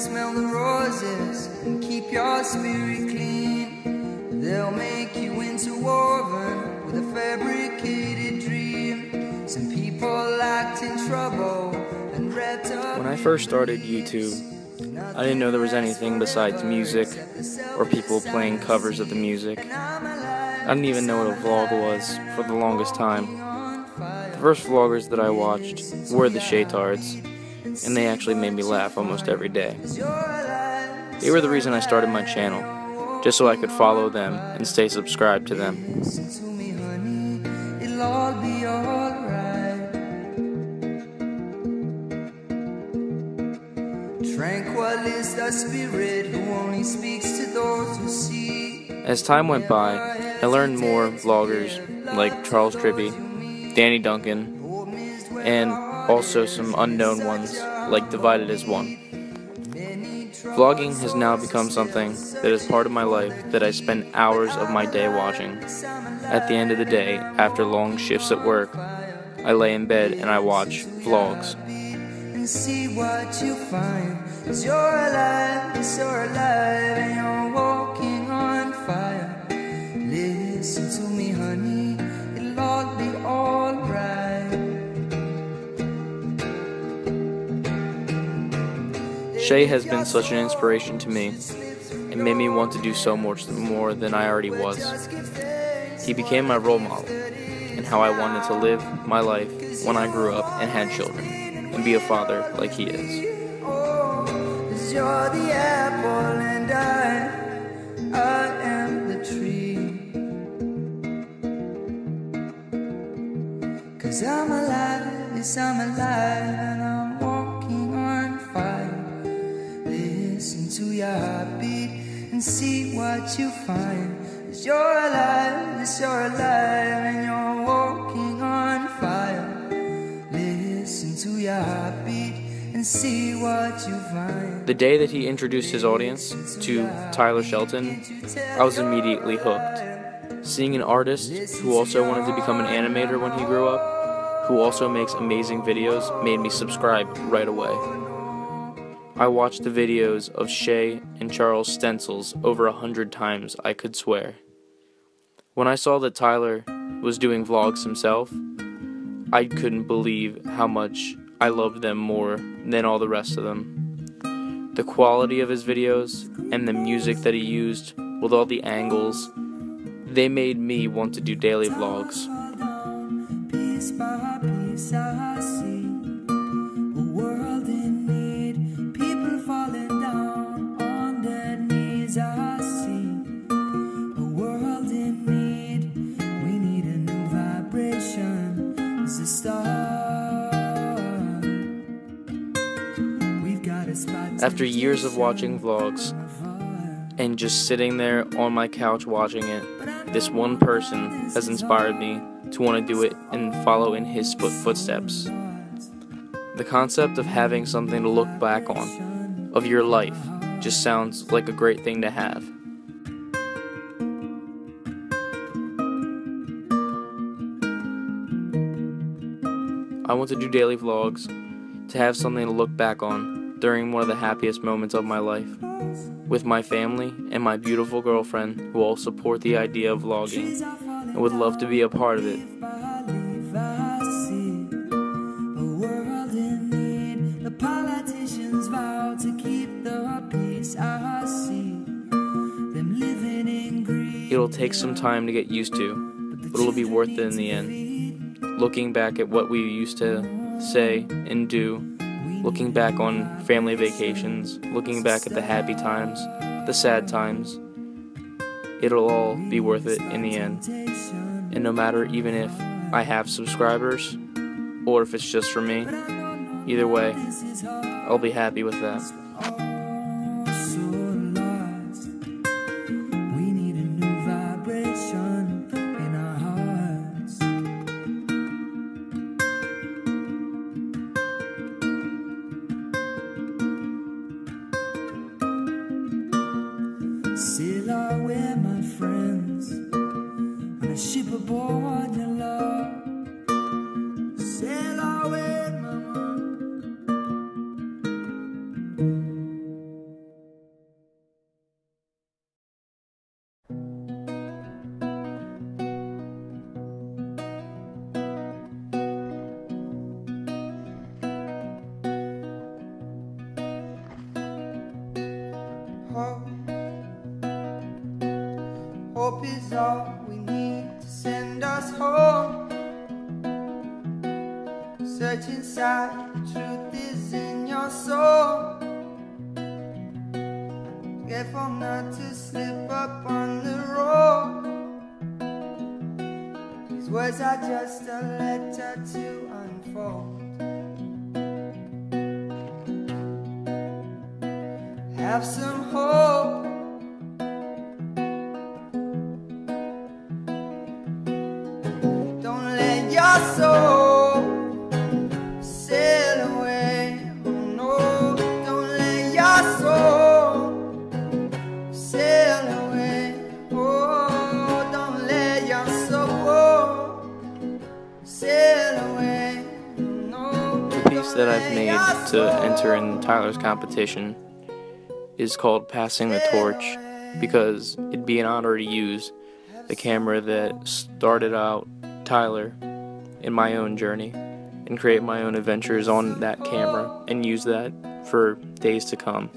smell the roses and keep your spirit clean. They'll make you into woven with a fabricated dream. Some people act in trouble and wrapped up. When I first started YouTube, I didn't know there was anything besides music or people playing covers of the music. I didn't even know what a vlog was for the longest time. The first vloggers that I watched were the Shaytards, and they actually made me laugh almost every day. They were the reason I started my channel, just so I could follow them and stay subscribed to them. Listen to me, honey, it'll all be alright. Tranquil is the spirit who only speaks to those who see. As time went by, I learned more vloggers like Charles Trippy, Danny Duncan, and also some unknown ones like Divided as One. Vlogging has now become something that is part of my life that I spend hours of my day watching. At the end of the day, after long shifts at work, I lay in bed and I watch vlogs. see what you find. Cause you're alive, yes, you're alive, Shay has been such an inspiration to me and made me want to do so much more than I already was. He became my role model and how I wanted to live my life when I grew up and had children and be a father like he is. Cause I'm alive, yes, I'm alive, your heartbeat and see what you find. Cause you're alive, yes, you're alive, and you're walking on fire. Listen to your heartbeat and see what you find. The day that he introduced his audience to Tyler Shelton, I was immediately hooked. Seeing an artist who also wanted to become an animator when he grew up, who also makes amazing videos, made me subscribe right away. I watched the videos of Shay and Charles stencils over a hundred times, I could swear. When I saw that Tyler was doing vlogs himself, I couldn't believe how much I loved them more than all the rest of them. The quality of his videos and the music that he used with all the angles, they made me want to do daily vlogs. After years of watching vlogs and just sitting there on my couch watching it, this one person has inspired me to want to do it and follow in his footsteps. The concept of having something to look back on of your life just sounds like a great thing to have. I want to do daily vlogs to have something to look back on during one of the happiest moments of my life with my family and my beautiful girlfriend who all support the idea of vlogging and would love to be a part of it. It'll take some time to get used to, but it'll be worth it in the end. Looking back at what we used to say and do, looking back on family vacations, looking back at the happy times, the sad times, it'll all be worth it in the end. And no matter even if I have subscribers or if it's just for me, either way, I'll be happy with that. ser is all we need to send us home. Search inside, the truth is in your soul. Careful not to slip up on the road. These words are just a letter to unfold. Have some hope. choice that I've made to enter in Tyler's competition is called Passing the Torch because it'd be an honor to use the camera that started out Tyler in my own journey and create my own adventures on that camera and use that for days to come.